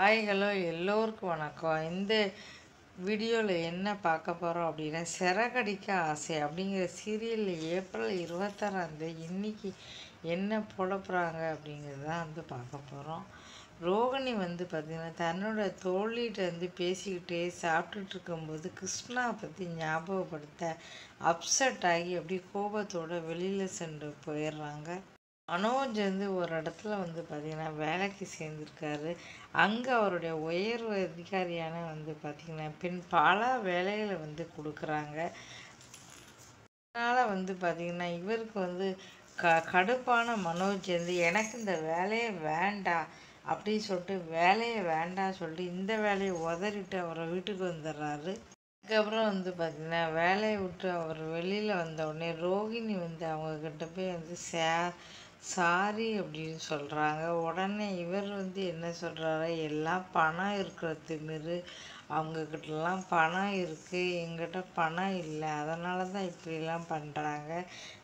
Hi hello எல்லோருக்கும் வணக்கம். இந்த வீடியோவில் என்ன பார்க்க போகிறோம் அப்படின்னா சிறகடிக்க ஆசை அப்படிங்கிற சீரியலில் ஏப்ரல் இருபத்தாறாம் தேதி என்ன போட போகிறாங்க அப்படிங்கிறது தான் வந்து பார்க்க போகிறோம் ரோகிணி வந்து பார்த்திங்கன்னா தன்னோட தோழிகிட்ட வந்து பேசிக்கிட்டே சாப்பிட்டுட்டு இருக்கும்போது கிருஷ்ணா பற்றி ஞாபகப்படுத்த அப்செட் ஆகி அப்படியே கோபத்தோடு வெளியில் சென்று போயிடுறாங்க. மனோஜ் வந்து ஒரு இடத்துல வந்து பார்த்திங்கன்னா வேலைக்கு சேர்ந்துருக்காரு. அங்கே அவருடைய உயர்வு அதிகாரியான வந்து பார்த்திங்கன்னா பின் பல வேலைகளை வந்து கொடுக்குறாங்க. அதனால் வந்து பார்த்திங்கன்னா இவருக்கு வந்து க கடுப்பான மனோஜ் வந்து எனக்கு இந்த வேலையை வேண்டாம் அப்படின்னு சொல்லிட்டு வேலையை வேண்டாம் சொல்லிட்டு இந்த வேலையை உதறிட்டு அவரை வீட்டுக்கு வந்துடுறாரு. அதுக்கப்புறம் வந்து பார்த்திங்கன்னா வேலையை விட்டு அவர் வெளியில் வந்த உடனே ரோகிணி வந்து அவங்கக்கிட்ட போய் வந்து சே சாரி அப்படின்னு சொல்கிறாங்க உடனே இவர் வந்து என்ன சொல்கிறாரு எல்லாம் பணம் இருக்கிற திமிரு அவங்கக்கிட்டலாம் பணம் இருக்குது எங்கிட்ட பணம் இல்லை. அதனால தான் இப்படிலாம் பண்ணுறாங்க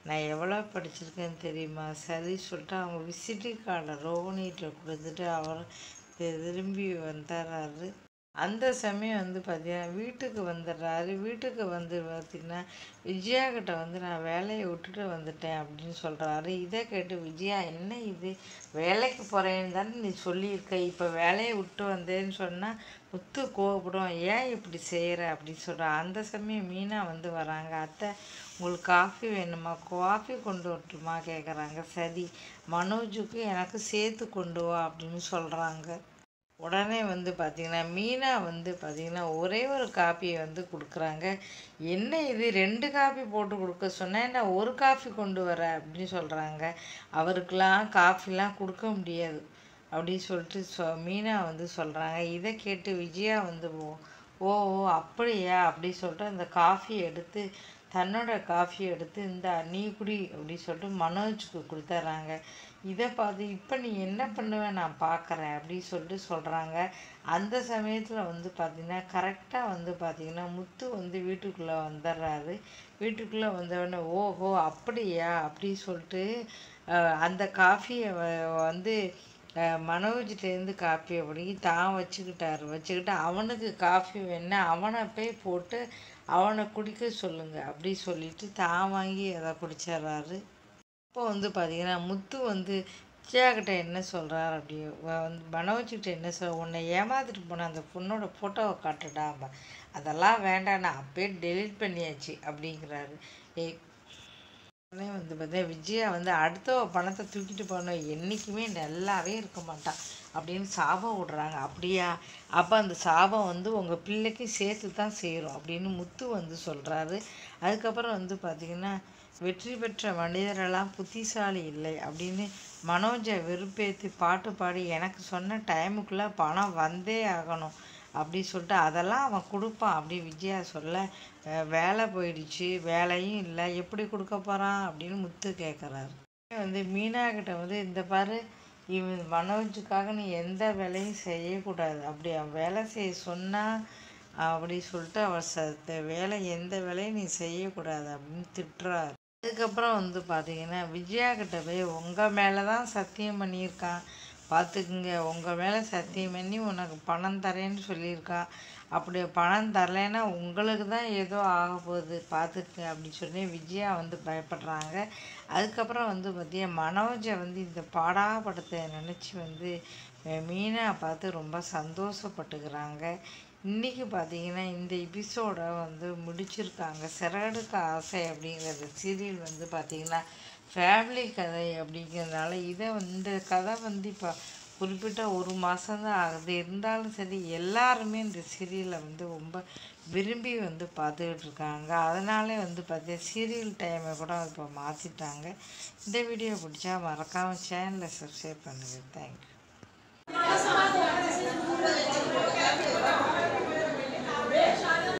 நான் எவ்வளோ படிச்சிருக்கேன்னு தெரியுமா? சரி சொல்லிட்டு அவங்க விசிட்டிங் கார்டை ரோகிணிகிட்ட கொடுத்துட்டு அவர் திரும்பி வந்துடுறாரு அந்த சமயம் வந்து பார்த்தீங்கன்னா வீட்டுக்கு வந்துடுறாரு. வீட்டுக்கு வந்து பார்த்திங்கன்னா விஜயா கிட்ட வந்து நான் வேலையை விட்டுட்டு வந்துட்டேன் அப்படின்னு சொல்கிறாரு இதை கேட்டு விஜயா என்ன இது? வேலைக்கு போகிறேன்னு தானே நீ சொல்லியிருக்க. இப்போ வேலையை விட்டு வந்தேன்னு சொன்னால் முத்து கோபப்படும் ஏன் இப்படி செய்கிற அப்படின்னு சொல்கிறா அந்த சமயம் மீனா வந்து வராங்க. அத்தை உங்களுக்கு காஃபி வேணுமா? காஃபி கொண்டு வரட்டுமா? கேட்குறாங்க சரி மனோஜுக்கு எனக்கு சேர்த்து கொண்டு வா அப்படின்னு சொல்கிறாங்க உடனே வந்து பார்த்திங்கன்னா மீனா வந்து பார்த்திங்கன்னா ஒரே ஒரு காப்பியை வந்து கொடுக்குறாங்க. என்ன இது? ரெண்டு காப்பி போட்டு கொடுக்க சொன்னேன் நான் ஒரு காஃபி கொண்டு வர அப்படின்னு சொல்கிறாங்க அவருக்கெலாம் காஃபிலாம் கொடுக்க முடியாது அப்படின்னு சொல்லிட்டு சொ மீனா வந்து சொல்கிறாங்க இதை கேட்டு விஜயா வந்து ஓ ஓ ஓ அப்படியா? அப்படி சொல்லிட்டு அந்த காஃபி எடுத்து தன்னோட காஃபி எடுத்து இந்த நீ குடி அப்படின்னு சொல்லிட்டு மனோஜுக்கு கொடுத்துட்றாங்க. இதை பார்த்து இப்போ நீ என்ன பண்ணுவேன் நான் பார்க்குறேன் அப்படின்னு சொல்லிட்டு சொல்கிறாங்க அந்த சமயத்தில் வந்து பார்த்திங்கன்னா கரெக்டாக வந்து பார்த்திங்கன்னா முத்து வந்து வீட்டுக்குள்ளே வந்துடுறாரு. வீட்டுக்குள்ளே வந்தவுடனே ஓஹோ அப்படியா? அப்படி சொல்லிட்டு அந்த காஃபியை வந்து மனோஜ்டேருந்து காப்பியை பிடிங்கி தான் வச்சுக்கிட்டாரு. வச்சுக்கிட்டு அவனுக்கு காஃபி வேணா அவனை போய் போட்டு அவனை குடிக்க சொல்லுங்கள் அப்படி சொல்லிட்டு தான் வாங்கி அதை குடிச்சிட்றாரு இப்போ வந்து பார்த்திங்கன்னா முத்து வந்து விஜயாக்கிட்ட என்ன சொல்கிறார் அப்படி வந்து மனோஜ்கிட்ட என்ன சொல் உன்னை ஏமாத்திட்டு போன அந்த பொண்ணோட ஃபோட்டோவை காட்டுடா அதெல்லாம் வேண்டாம். நான் அப்பயே டெலிட் பண்ணியாச்சு. அப்படிங்கிறாரு. ஏ உடனே வந்து பார்த்தீங்கன்னா விஜயா வந்து அடுத்த பணத்தை தூக்கிட்டு போனோம் என்றைக்குமே நல்லாவே இருக்க மாட்டான் அப்படின்னு சாபம் விடுறாங்க. அப்படியா? அப்போ அந்த சாபம் வந்து உங்கள் பிள்ளைக்கு சேர்த்து தான் செய்கிறோம் அப்படின்னு முத்து வந்து சொல்கிறாரு அதுக்கப்புறம் வந்து பார்த்திங்கன்னா வெற்றி பெற்ற மனிதரெல்லாம் புத்திசாலி இல்லை அப்படின்னு மனோஜை வெறுப்பேற்றி பாட்டு பாடி எனக்கு சொன்ன டைமுக்குள்ளே பணம் வந்தே ஆகணும். அப்படி சொல்லிட்டு அதெல்லாம் அவன் கொடுப்பான். அப்படி விஜயா சொல்ல வேலை போயிடுச்சு வேலையும் இல்லை எப்படி கொடுக்க போகிறான் அப்படின்னு முத்து கேட்குறாரு வந்து மீனா கிட்ட வந்து இந்த பாரு இவன் மனோஜுக்காக நீ எந்த வேலையும் செய்யக்கூடாது. அப்படி அவன் வேலை செய்ய சொன்னால் அப்படி சொல்லிட்டு அவர் ச வேலை எந்த வேலையும் நீ செய்யக்கூடாது அப்படின்னு திட்டுறாரு. அதுக்கப்புறம் வந்து பார்த்தீங்கன்னா விஜயா கிட்ட போய் உங்கள் மேலே தான் சத்தியம் பண்ணியிருக்கான். பார்த்துக்குங்க. உங்கள் மேலே சத்தியம் பண்ணி உனக்கு பணம் தரேன்னு சொல்லியிருக்கான் அப்படி பணம் தரலைன்னா உங்களுக்கு தான் ஏதோ ஆக போகுது. பார்த்துக்குங்க அப்படின்னு சொல்லி விஜயா வந்து பயப்படுறாங்க. அதுக்கப்புறம் வந்து பார்த்தியா மனோஜை வந்து இந்த பாடாப்படத்தை நினச்சி வந்து மீனா பார்த்து ரொம்ப சந்தோஷப்பட்டுக்கிறாங்க. இன்றைக்கி பார்த்தீங்கன்னா இந்த எபிசோடை வந்து முடிச்சிருக்காங்க. சிறகடுக்க ஆசை அப்படிங்கிற சீரியல் வந்து பார்த்திங்கன்னா ஃபேமிலி கதை அப்படிங்கிறதுனால இதை இந்த கதை வந்து இப்போ குறிப்பிட்ட ஒரு மாதம்தான் ஆகுது. இருந்தாலும் சரி எல்லாருமே இந்த சீரியலை வந்து ரொம்ப விரும்பி வந்து பார்த்துக்கிட்டு இருக்காங்க. அதனாலே வந்து பார்த்தீங்கன்னா சீரியல் டைமை கூட இப்போ மாற்றிட்டாங்க இந்த வீடியோ பிடிச்சா மறக்காமல் சேனலை சப்ஸ்கிரைப் பண்ணுங்கள் தேங்க்யூ